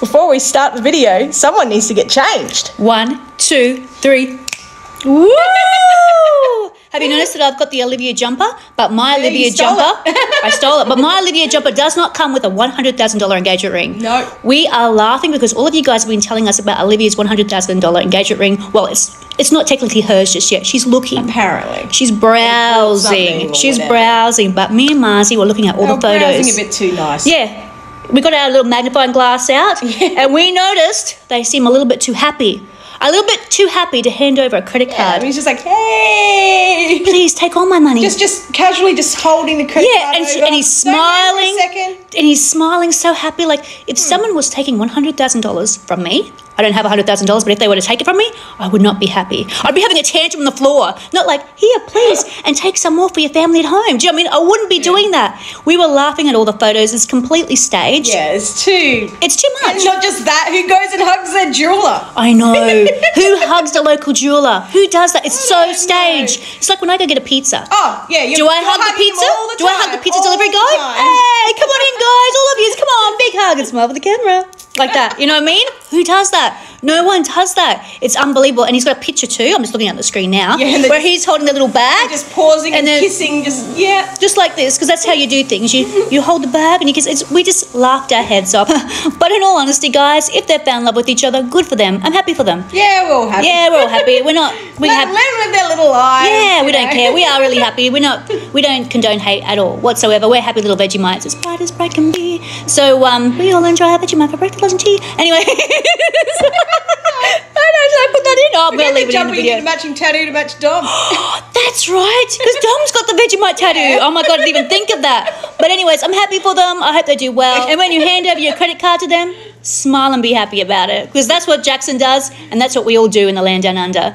before we start the video, someone needs to get changed. One, two, three. Woo! Have you noticed that I've got the Olivia jumper? But my Yeah, Olivia jumper, I stole it. But my Olivia jumper does not come with a one hundred thousand dollar engagement ring. No. We are laughing because all of you guys have been telling us about Olivia's one hundred thousand dollar engagement ring. Well, it's it's not technically hers just yet. She's looking. Apparently. She's browsing. She's whatever. browsing. But me and Marzi were looking at all Oh, the photos. browsing a bit too nice. Yeah. We got our little magnifying glass out and we noticed they seem a little bit too happy. A little bit too happy to hand over a credit Yeah, card. and he's just like, hey. Please take all my money. Just, just casually, just holding the credit yeah, card and, and he's smiling. a second. Hmm. And he's smiling so happy. Like, if someone was taking $100,000 from me, I don't have $100,000, but if they were to take it from me, I would not be happy. I'd be having a tantrum on the floor. Not like, here, please, and take some more for your family at home. Do you know what I mean? I wouldn't be doing that. We were laughing at all the photos. It's completely staged. Yeah, it's too. It's too much. And not just that, who goes and hugs their jeweler? I know. Who hugs the local jeweler? Who does that? It's so don't know. staged. It's like when I go get a pizza. Oh, yeah. You're, Do I hug the pizza? the Do I hug the pizza all delivery guy? Hey, come on in, guys. All of you, come on, big hug and smile for the camera. Like that. You know what I mean? Who does that? No one does that. It's unbelievable. And he's got a picture too. I'm just looking at the screen now. Yeah, where he's holding the little bag. Just pausing and, And then- kissing, just, yeah. just like this, because that's how you do things. You you hold the bag and you kiss. It's, we just laughed our heads off. but in all honesty, guys, if they've found love with each other, good for them. I'm happy for them. Yeah, we're all happy. Yeah, we're all happy. We're not. We let, have. let them live their little lives. Yeah, we you don't care. We are really happy. We're not. We don't condone hate at all whatsoever. We're happy little Vegemites, as bright as bright can be. So um, we all enjoy our Vegemite for breakfast, lunch, and tea. Anyway, I know. Should I put that in? Oh, Forget gonna leave it in the jumper, you need video. a matching tattoo to match Dom. That's right, because Dom's got the Vegemite tattoo. Oh my god, I didn't even think of that. But anyways, I'm happy for them. I hope they do well. And when you hand over your credit card to them, smile and be happy about it, because that's what Jackson does, and that's what we all do in the land down under.